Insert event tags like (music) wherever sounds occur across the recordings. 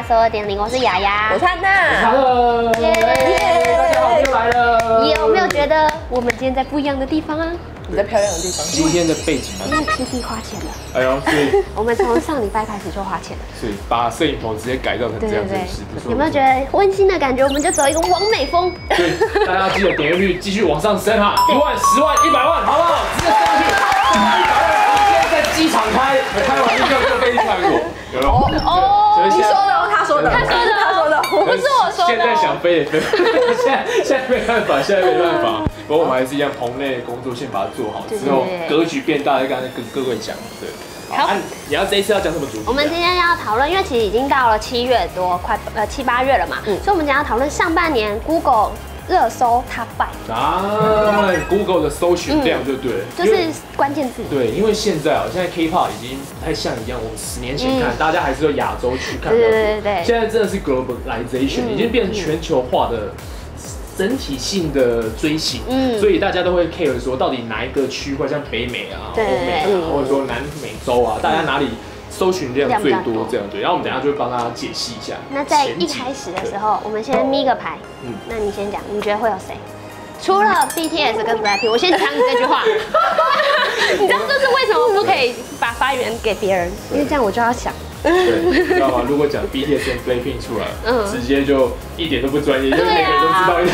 家搜二点零，我是雅雅我。是安娜，Hello，耶大家好，又来了。你有没有觉得我们今天在不一样的地方啊？你在漂亮的地方。今天的背景呢？因为 PT 花钱了，哎呦，(laughs) 所以我们从上礼拜开始就花钱了。所以把摄影棚直接改造成这样，真对对对是不，错。有没有觉得温馨的感觉？我们就走一个完美风。对，大家记得点阅率继续往上升哈，一万、十万、一百万，好不好？直接升上去，一百万，你现在在机场开，开完就就飞机场给我，有了。哦所以现在你说的哦，他说的，他说的。不是我说的哦现在想飞也飞，现在现在没办法，现在没办法。不过我们还是一样，棚内的工作先把它做好，对之后格局变大，再跟跟各位讲。对，好啊你要这一次要讲什么主题啊？我们今天要讨论，因为其实已经到了七月多，快呃七八月了嘛，所以我们今天要讨论上半年 Google 热搜 Top Five，啊，Google 的搜寻量就对就是关键字。对，因为现在啊，现在 K-pop 已经不太像一样，我们十年前看，大家还是有亚洲去看。对对对对现在真的是 globalization，、嗯已经变成全球化的整体性的追星，嗯。所以大家都会 care 说，到底哪一个区块，像北美啊、欧美啊，嗯。或者说南美洲啊，大家哪里搜寻量最多多这样对。然后我们等一下就会帮大家解析一下。那在一开始的时候，我们先咪个牌。嗯那你先讲，你觉得会有谁？除了 BTS 跟 BLACKPINK，我先抢你这句话。(laughs) 你知道这是为什么不可以把发言给别人？因为这样我就要想。对，你知道吗？如果讲 BTS 跟 Blackpink 出来，嗯直接就一点都不专业，就是每个人都知道一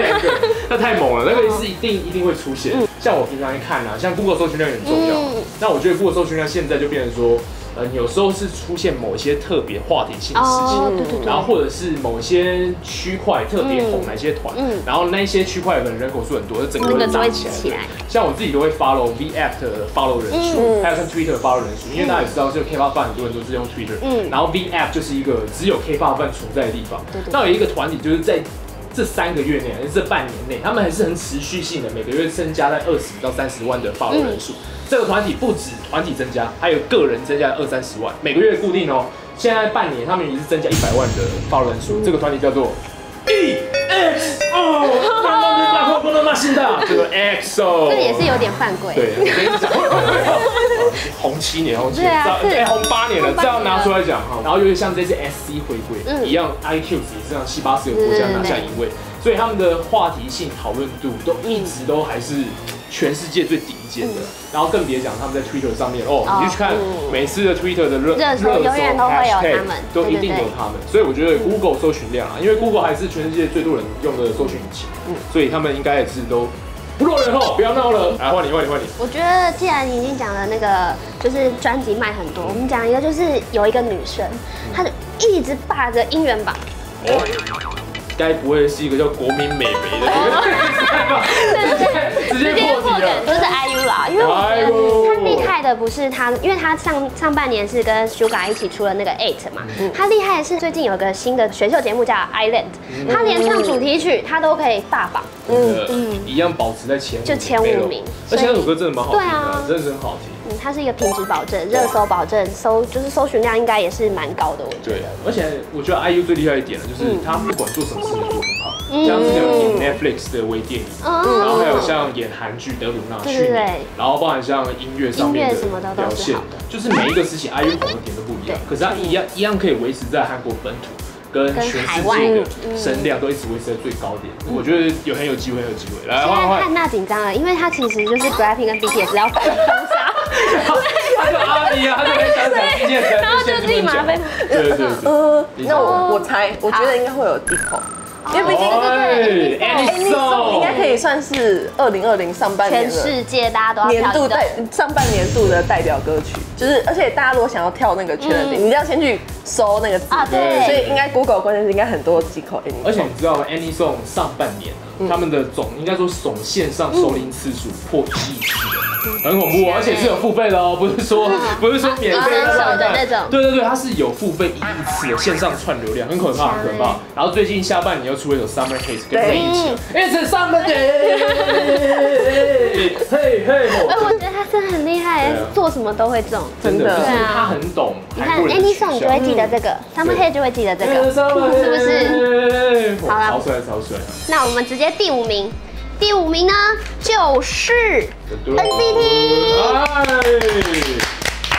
两个，那太猛了，那个是一定一定会出现。像我平常看啊，像 Google 搜寻量也很重要嗯，那我觉得 Google 搜寻量现在就变成说，呃，有时候是出现某一些特别话题性的事情。哦，对对对。然后或者是某些区块特别红嗯哪些团，嗯然后那些区块的人口数很多，就整个涨起来。像我自己都会 follow V App 的 follow 人数，嗯还有像 Twitter 的 follow 人数，因为大家也知道，就 K-pop 饭很多人都是用 Twitter，嗯然后 V App 就是一个只有 K-pop 饭存在的地方。那有一个团体就是在这三个月内，还是这半年内，他们还是很持续性的，每个月增加在二十到三十万的 follow 人数。这个团体不止团体增加，还有个人增加二三十万，每个月固定哦。现在半年他们也是增加一百万的 follow 人数，这个团体叫做 EXO，(laughs) 不能骂不能骂新的，这个 EXO，这也是有点犯规。对，我跟你讲，红七年，红七年，对哎，红八年了，这样拿出来讲哈。然后有点像这次 SC 回归嗯。一样，iQS 也是让七八十个国家拿下一位，所以他们的话题性讨论度都一直都还是全世界最顶尖的。然后更别讲他们在 Twitter 上面哦，你就去看嗯。每次的 Twitter 的热热搜永远都会有他们都一定有他们。所以我觉得 Google 搜寻量啊，因为 Google 还是全世界最多人用的搜寻引擎，所以他们应该也是都不落人后，不要闹了。来换你，换你，换你。我觉得既然你已经讲了那个，就是专辑卖很多，我们讲一个，就是有一个女生，她就一直霸着音源榜，哦，该不会是一个叫国民美眉的？(laughs) 直接直接破梗。就是 IU 啦，因为我觉得他厉害的不是他，因为他上上半年是跟 Suga 一起出了那个 Eight 嘛，他厉害的是最近有个新的选秀节目叫 Island，他连唱主题曲他都可以霸榜，嗯，一样保持在前就前五名而且那首歌真的蛮好听的对啊，真的是很好听。嗯，它是一个品质保证、热搜保证、搜就是搜寻量应该也是蛮高的，我觉对得。，而且我觉得 IU 最厉害一点呢，就是他不管做什么事情都做很好，像之前有演 Netflix 的微电影，嗯。然后还有像演韩剧《德鲁纳》对对去年对，然后包含像音乐上面的表现的，就是每一个事情 IU 红的点都不一样对，可是他一样一样可以维持在韩国本土。跟跟全世界的嗯。声量都一直维持在最高点，我觉得有很有机会，很有机会。来汉娜紧张了，因为他其实就是 BLACKPINK 跟 BTS 要反封杀，他就阿姨啊，他就没想讲这件事，然后就立马被对对对。呃，那我我猜，我觉得应该会有 Dico，因为毕竟对哎 Anyson 应该可以算是二零二零上半年全世界大家都年度代上半年度的代表歌曲，就是而且大家如果想要跳那个圈，你一定要先去搜那个字对所以应该 Google 关键字应该很多几口而且你知道？Any Song 上半年，他们的总应该说总线上收听次数破一亿次了，很恐怖哦，而且是有付费的哦，不是说不是说免费的。那种看对对对，它是有付费一亿次的线上串流量，很可怕，很可怕。然后最近下半年又出了一首 Summer Hate 跟 Rain 一起，It's a Summer Day，(laughs) 嘿嘿哎，我觉得他真的很厉害做什么都会中。真的，对啊他很懂你看韩国人的 Any Song 向就会记得这个，Summer Haze 就会记得这个。是是不是？好啦。超帅超帅！那我们直接第五名，第五名呢就是嗯 NCT 哎，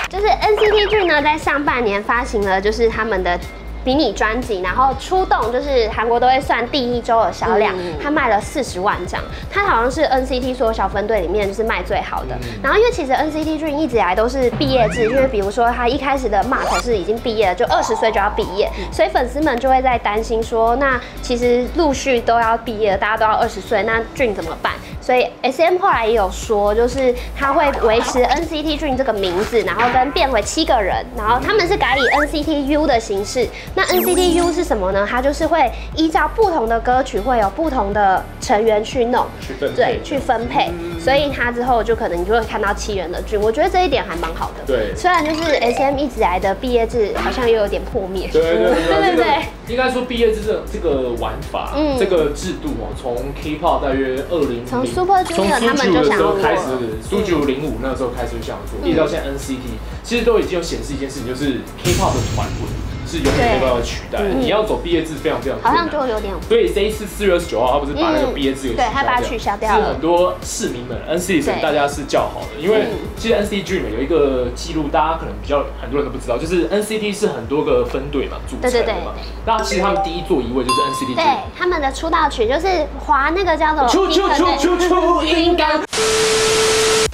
就是 NCT Dream 呢，在上半年发行了就是他们的迷你专辑，然后出动就是韩国都会算第一周的销量，它卖了四十万张，它好像是 NCT 所有小分队里面就是卖最好的。然后因为其实 NCT Dream 一直以来都是毕业制，因为比如说他一开始的 Mark 是已经毕业了，就二十岁就要毕业，所以粉丝们就会在担心说，那其实陆续都要毕业了，大家都要二十岁，那 Dream 怎么办？所以 S M 后来也有说，就是他会维持 N C T Dream 这个名字，然后跟变回七个人，然后他们是改以 N C T U 的形式。那 N C T U 是什么呢？它就是会依照不同的歌曲，会有不同的成员去弄，去分配对，去分配。所以它之后就可能你就会看到七人的剧，我觉得这一点还蛮好的。对。虽然就是 S M 一直以来的毕业制好像又有点破灭。对对对对 (laughs) 对应该说毕业制这这个玩法，嗯。这个制度哦，从 K-pop 大约二零从 Super Junior 他们就想的时候做开始，苏九零五那个时候开始就想做，嗯一直到现在 NCT，其实都已经有显示一件事情，就是 K-pop 的团魂是永远没办法取代的。你要走毕业制非常非常好像。就有点所以这一次四月二十九号，他不是把那个嗯毕业制给对他把它取消掉了是很多市民们 NCT 对大家是叫好的，因为嗯其实 NCT Dream 有一个记录，大家可能比较很多人都不知道，就是 NCT 是很多个分队嘛组成的嘛对对对对。那其实他们第一座一位就是 NCT 对 Dream。他们的出道曲就是滑那个叫做出出出出出应该。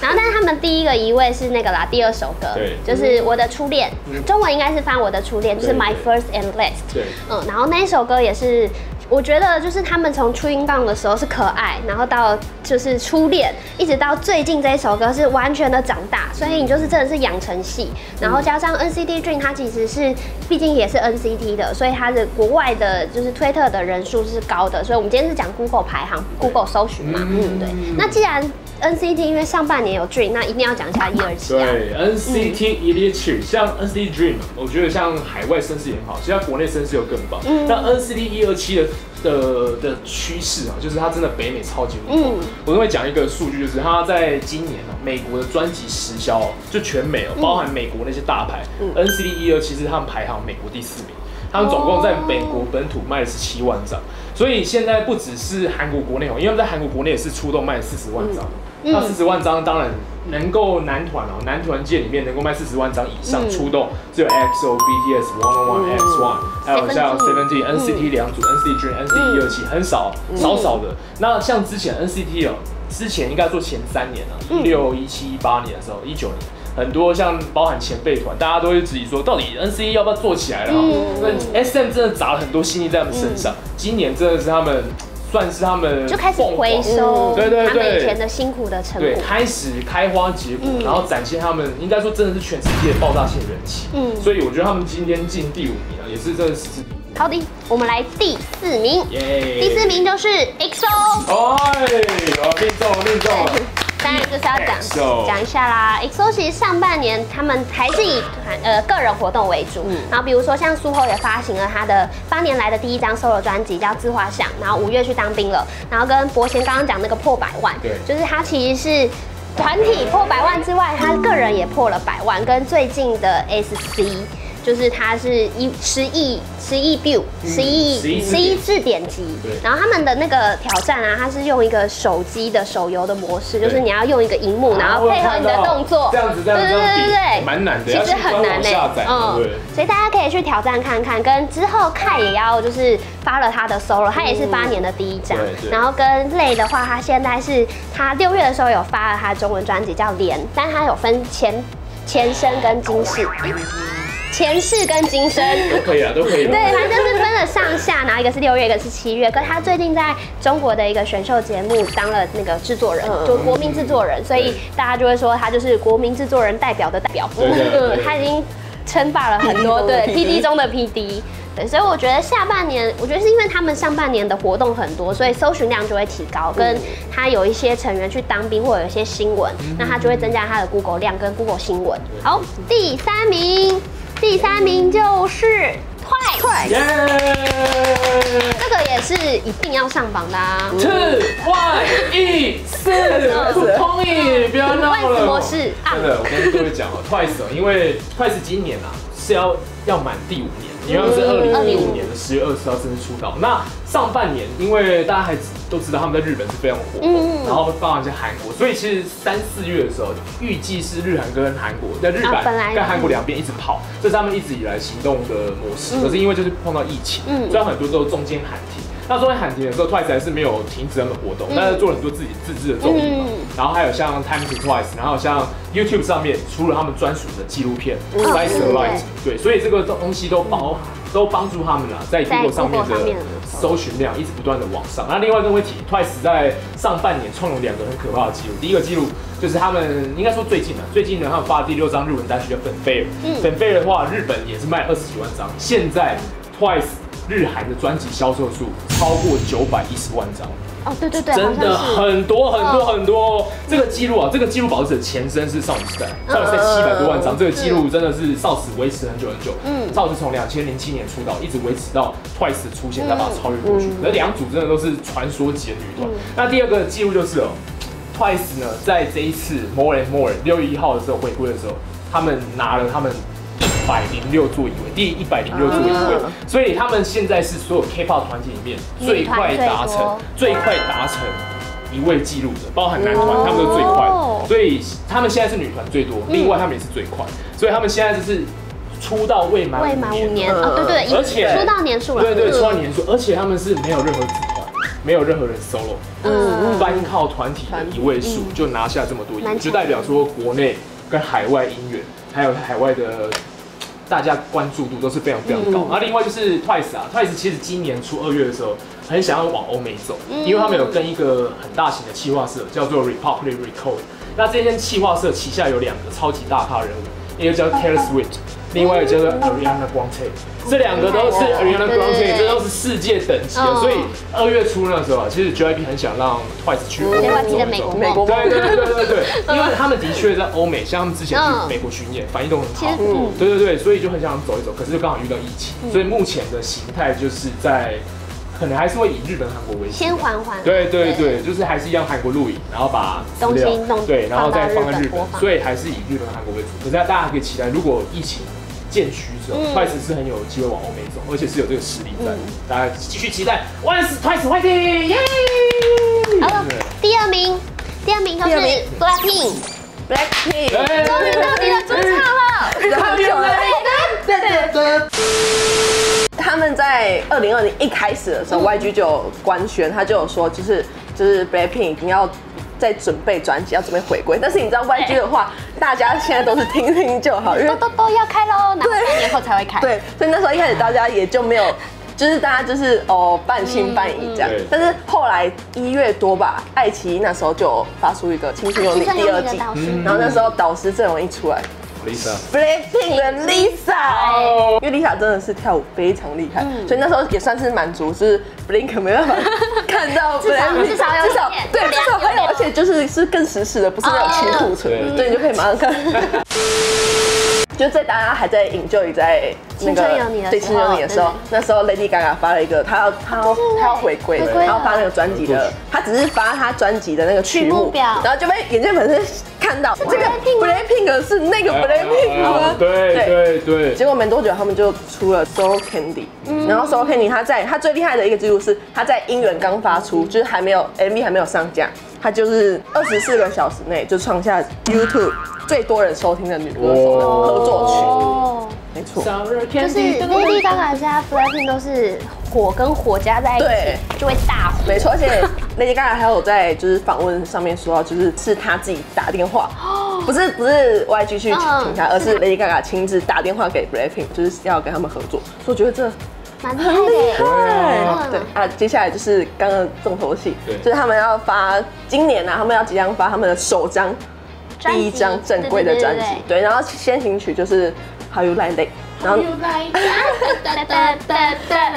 然后，但是他们第一个一位是那个啦，第二首歌，对。就是我的初恋，嗯。中文应该是翻我的初恋，就是 My First and Last。对，嗯，然后那一首歌也是，我觉得就是他们从初音棒的时候是可爱，然后到就是初恋，一直到最近这一首歌是完全的长大，所以你就是真的是养成系，然后加上 NCT Dream 它其实是毕竟也是 NCT 的，所以它的国外的就是推特的人数是高的，所以我们今天是讲 Google 排行，Google 搜寻嘛，嗯对。那既然 NCT 因为上半年有 Dream，那一定要讲一下一二七啊。对，NCT Elite 像 NCT Dream，我觉得像海外声势也很好，其实它国内声势又更棒。嗯那 NCT 一二七的的的趋势啊，就是它真的北美超级。嗯我都会讲一个数据，就是它在今年哦，美国的专辑实销哦，就全美哦，包含美国那些大牌，NCT 一二七是他们排行美国第四名。他们总共在美国本土卖了十七万张，所以现在不只是韩国国内哦，因为他们在韩国国内也是出动卖了四十万张。嗯那四十万张当然能够男团哦，男团界里面能够卖四十万张以上嗯。出动，只有 EXO、BTS、One On One、X One，还有像 Seventeen Seventeen、NCT 两组、NCT Dream、NCT 一二七，很少，少少的。那像之前 NCT 哦，之前应该做前三年啊，一六、一七、一八年的时候，一九年。很多像包含前辈团，大家都会质疑说，到底 NCT 要不要做起来了？哈？嗯那 SM 真的砸了很多心力在他们身上，今年真的是他们算是他们就开始回收对对对他们以前的辛苦的成对，果。开始开花结果，嗯然后展现他们应该说真的是全世界爆炸性人气。嗯所以我觉得他们今天进第五名啊，也是真的是好的，我们来第四名，耶。第四，名就是 EXO。哎，啊命中了，命中了。当然就是要讲讲一下啦。EXO 其实上半年他们还是以团呃个人活动为主，然后比如说像苏后也发行了他的八年来的第一张 solo 专辑叫《自画像》，然后五月去当兵了，然后跟伯贤刚刚讲那个破百万，对就是他其实是。团体破百万之外，他个人也破了百万，跟最近的 SC，就是他是一十亿十亿 view，十亿11十亿次点击对，然后他们的那个挑战啊，它是用一个手机的手游的模式，就是你要用一个荧幕，然后配合你的动作，这样子这样子对对对蛮难的其实很难呢。呢，下载，对不对？所以大家可以去挑战看看，跟之后看也要就是发了他的 solo，他也是八年的第一张然后跟累的话，他现在是他六月的时候有发了他的中文专辑叫《连》，但他有分前前身跟今世，前世跟今生。都可以啊，都可以。对，反正就是分了上下，然后一个是六月，一个是七月。可他最近在中国的一个选秀节目当了那个制作人，嗯就国民制作人，所以大家就会说他就是国民制作人代表的代表。嗯他已经称霸了很多对 PD PD 中的 PD。对，所以我觉得下半年，我觉得是因为他们上半年的活动很多，所以搜寻量就会提高。跟他有一些成员去当兵，或者有一些新闻，那他就会增加他的 Google 量跟 Google 新闻。好，第三名，第三名就是 Twice。耶！这个也是一定要上榜的啊。Two one 一四，不同意，不要闹了。万斯模式啊真的，我跟各位讲哦，Twice 哦，因为 Twice 今年啊是要要满第五年，因为他们是二零一五年的十月二十号正式出道。那上半年，因为大家还都知道他们在日本是非常火红，嗯然后包含在韩国，所以其实三四月的时候，预计是日韩跟韩国在日啊本跟韩国两边一直跑，这是他们一直以来行动的模式。嗯可是因为就是碰到疫情，嗯所以很多都中间喊停。那中间喊停的时候，Twice 还是没有停止他们活动，但是做了很多自己自制的综艺嘛嗯。然后还有像 Time to Twice，然后像 YouTube 上面出了他们专属的纪录片《Slice 对 the Light》，对，所以这个东西都包都帮助他们啊，在 Google 上面的的搜寻量一直不断的往上。那另外一个问题，Twice 在上半年创了两个很可怕的记录，第一个记录就是他们应该说最近啊，最近呢他们发的第六张日文单曲叫《粉飞》，嗯粉飞的话日本也是卖二十几万张，现在 Twice 日韩的专辑销售数超过九百一十万张。哦，对对对，真的很多很多嗯很多。这个记录啊，这个记录保持者前身是少女时代，少女时代七百多万张，这个记录真的是少时维持很久很久。嗯嗯，少时从两千零七年出道，一直维持到 Twice 的出现，再把它超越过去。那两组真的都是传说级的女团。那第二个记录就是哦，Twice 呢，在这一次 More and More 六月一号的时候回归的时候，他们拿了他们。一百零六座椅位，第一百零六座椅位，嗯所以他们现在是所有 K-pop 团体里面最快达成、最快达成一位记录的，包含男团，哦。他们都最快，所以他们现在是女团最多，另外他们也是最快，所以他们现在就是出道未满未满五年。对对，而且出道年数了，对对，嗯出道年数，而且他们是没有任何子团，没有任何人 solo，嗯单靠团体的一位数就拿下这么多就代表说国内跟海外音乐，还有海外的大家关注度都是非常非常高。那、另外就是 Twice 啊，Twice 其实今年初二月的时候很想要往欧美走，因为他们有跟一个很大型的企划社叫做 Republic Record，那这间企划社旗下有两个超级大咖人物，一个叫 Taylor Swift。另外一个叫做 Ariana Grande，这两个都是 Ariana Grande，这都是世界等级的，嗯所以二月初那时候啊，其实 JYP 很想让 Twice 去欧美 JYP 走一走的美国。美国对对对对对对，因为他们的确在欧美，像他们之前去嗯美国巡演，反应都很好。嗯。对对对，所以就很想走一走，可是就刚好遇到疫情，所以目前的形态就是在，可能还是会以日本、韩国为主。先缓缓，对对对，就是还是一样韩国录影，然后把东西弄对，然后再放在日本所以还是以日本、韩国为主。可是大家可以期待，如果疫情渐趋之，Twice 是很有机会往欧美走，而且是有这个实力在嗯，大家继续期待 Once Twice Fighting，耶！好，第二名，第二名就是第二名 Blackpink，Blackpink，哎终于到你的主场了，等很久了。对对对。他们在二零二零一开始的时候，YG 就有官宣，他就有说，就是就是 Blackpink 已经要在准备专辑，要准备回归。但是你知道 YG 的话，大家现在都是听听就好，因为都都都要开喽，然后对半年后才会开，对，所以那时候一开始大家也就没有，就是大家就是哦半信半疑这样。但是后来一月多吧，爱奇艺那时候就发出一个《青春有你第二季，然后那时候导师阵容一出来 Lisa，，Blackpink 的 Lisa，哦因为 Lisa 真的是跳舞非常厉害，嗯。所以那时候也算是满足，就是 Blink 没办法看到 (laughs) 至少 Blackpink，至少有至少对，至少还有，就是是更实时的，不是那种清库存，哦对，你就可以马上看。(laughs) 就在大家还在 enjoy 在那青春有你的对时候青春有你的时候对，那时候 Lady Gaga 发了一个，她要她要对对对她要回归回归，了。然后发那个专辑的，她只是发她专辑的那个曲目然后就被眼镜粉丝看到这个 Blackpink 吗 Blackpink 是那个 Blackpink 吗？啊对。对对，结果没多久，他们就出了 Soul Candy，、然后 Soul Candy 他在他最厉害的一个记录是他在音源刚发出，就是还没有 MV 还没有上架，他就是二十四个小时内就创下 YouTube 最多人收听的女歌手的合作曲，哦，没错。就是 Lady Gaga 加 Blackpink 都是火跟火加在一对。起，就会大火。没错，而且 Lady Gaga 还有在就是访问上面说到，就是是他自己打电话，不是不是 YG 去请嗯他，而是 Lady Gaga 亲自打电话给 Blackpink，就是要跟他们合作，所以我觉得这蛮厉害对啊，接下来就是刚刚的重头戏对，就是他们要发今年啊，他们要即将发他们的首张第一张正规的专辑对对对，对，然后先行曲就是 How You Like It，然后哒哒哒哒哒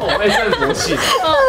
哦，哎，真的魔性。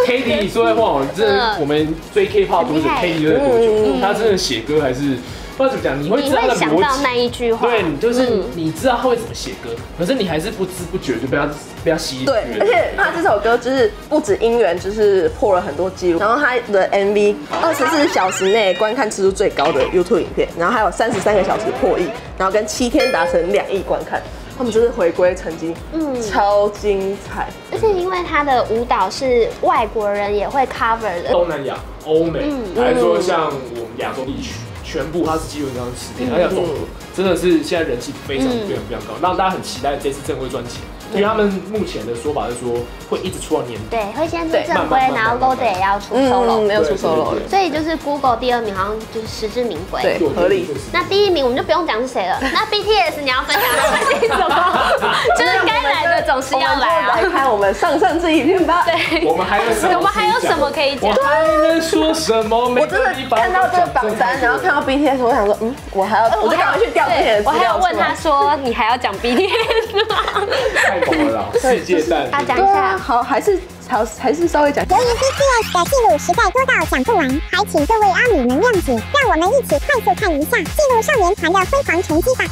K D 说的话，我真的嗯。我们追 K-pop 读者很厉害。K D 追了多久？他真的写歌还是不知道怎么讲，你会你知道他会的想到那。一句话，对，你就是嗯你知道他会怎么写歌，可是你还是不知不觉就被他被他吸引。对，而且他这首歌就是不止音源，就是破了很多记录，然后他的 MV 二十四小时内观看次数最高的 YouTube 影片，然后还有三十三个小时破亿，然后跟七天达成两亿观看，他们就是回归曾经，嗯，超精彩。而且因为他的舞蹈是外国人也会 cover 的，东南亚、欧美，还是说像我们亚洲地区，全部他是基本上十天，而且综合，真的是现在人气非常非常非常高，让大家很期待这次正规专辑。因为他们目前的说法是说会一直出到年底，对，会先出正规，然后 Load 也要出 solo，没有出 solo，所以就是 Google 第二名好像就是实至名归，对，合理。那第一名我们就不用讲是谁了，那 BTS 你要分享的是什么？(laughs) 就是该来的总是要来啊！来看我们上上这一片吧。对，(laughs) 我们还有什么？我们还有什么可以讲？我还能说什么？我真的看到这个榜单，然后看到 BTS，我想说，嗯，我还要，我就赶快去调 BTS。我还要问他说，你还要讲 BTS 吗？(laughs) 太猛了！(laughs) 世界蛋，他讲一下，好，还是好，还是稍微讲。由于 BTS 的记录实在多到讲不完，还请各位阿米们谅解，让我们一起快速看一下记录少年团的辉煌成绩吧。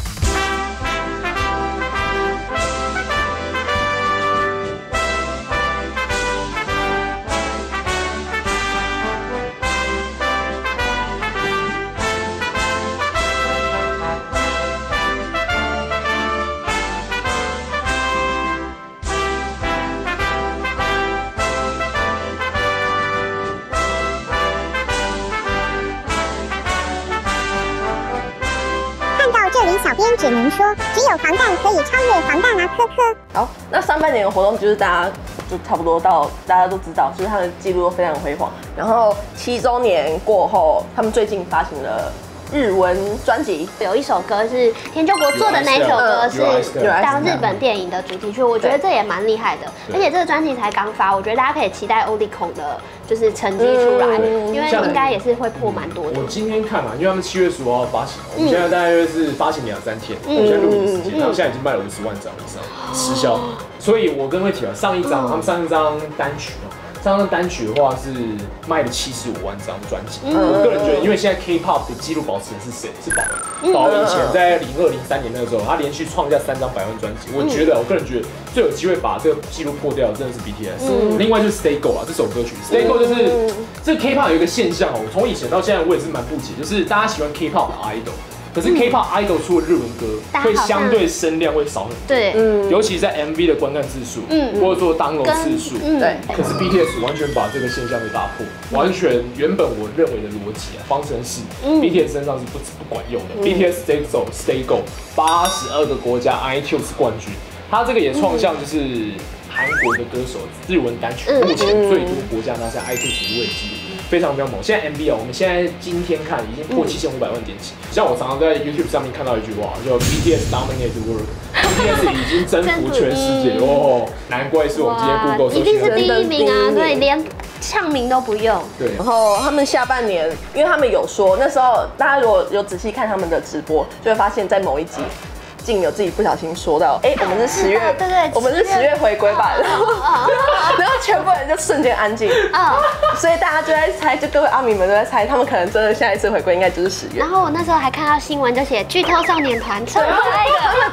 小编只能说，只有防弹可以超越防弹啊！科科。好，那上半年的活动就是大家就差不多到，大家都知道，就是他的记录都非常辉煌。然后七周年过后，他们最近发行了。日文专辑有一首歌是田秋国做的，那一首歌是当日本电影的主题曲，我觉得这也蛮厉害的。而且这个专辑才刚发，我觉得大家可以期待欧弟孔的，就是成绩出来，因为应该也是会破蛮多的。我今天看嘛，因为他们七月十五号发行，我们现在大概是发行两三天，现在录影时间，然后现在已经卖了五十万张以上，失效。所以我跟魏提啊，上一张他们上一张单曲嘛。这张单曲的话是卖了七十五万张专辑，我个人觉得，因为现在 K-pop 的记录保持人是谁？是宝儿。宝儿以前在零二零三年那个时候，他连续创下三张百万专辑。我觉得，我个人觉得最有机会把这个记录破掉，真的是 BTS。另外就是 Stay Go 啊，这首歌曲 Stay Go 就是这 K-pop 有一个现象哦，我从以前到现在我也是蛮不解，就是大家喜欢 K-pop 的 idol。可是 K-pop idol 出的日文歌会相对声量会少很多，对，嗯，尤其在 MV 的观看次数，嗯，或者说 download 次数，对。可是 BTS 完全把这个现象给打破，完全原本我认为的逻辑啊，方程式，BTS 身上是不不管用的。BTS Stay Go Stay Go，八十二个国家 iTunes 冠军，他这个也创下就是韩国的歌手日文单曲目前最多国家拿下 iTunes 一位记录。非常非常猛！现在 MV 哦，我们现在今天看已经破七千五百万点击。像我常常在 YouTube 上面看到一句话，叫 BTS dominate the world，BTS 已经征服全世界哦，(laughs) 难怪是我们今天 Google 一定是第一名啊，对，连唱名都不用。对，然后他们下半年，因为他们有说，那时候大家如果有仔细看他们的直播，就会发现，在某一集。竟有自己不小心说到，哎，我们是十月，(laughs) 对对，我们是十月回归吧，然后，(laughs) 然后全部人就瞬间安静，啊，(laughs) 所以大家就在猜，就各位阿米们都在猜，他们可能真的下一次回归应该就是十月。然后我那时候还看到新闻，就写剧透少年团出来了，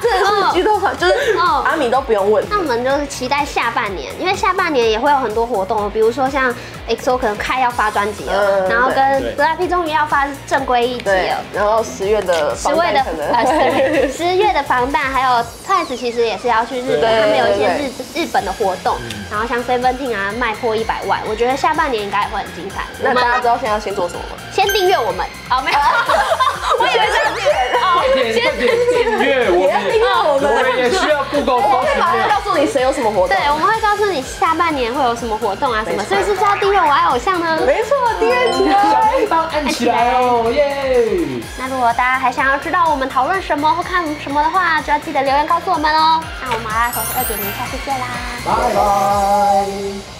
真的是剧透团，就是阿米都不用问。那我们就是期待下半年，因为下半年也会有很多活动，比如说像 EXO 可能开要发专辑了，然后跟 BLACKPINK 终于要发正规一集了，然后十月的十月的十月的。防弹还有 Twice 其实也是要去日本，他们有一些日日本的活动，然后像 Seventeen 啊卖破一百万，我觉得下半年应该也会很精彩。那大家知道现在要先做什么吗？先订阅我们，哦没有？(laughs) 我以为是点，先订阅我们，订阅我们，我们也需要不够我会马上告诉你谁有什么活动。对，我们会告诉你下半年会有什么活动啊什么，所以是不是要订阅我爱偶像呢？没错，订阅起来，小铃铛按起来哦，耶！那如果大家还想要知道我们讨论什么或看什么的话，就要记得留言告诉我们哦。那我们爱口二点零，下次见啦，拜拜。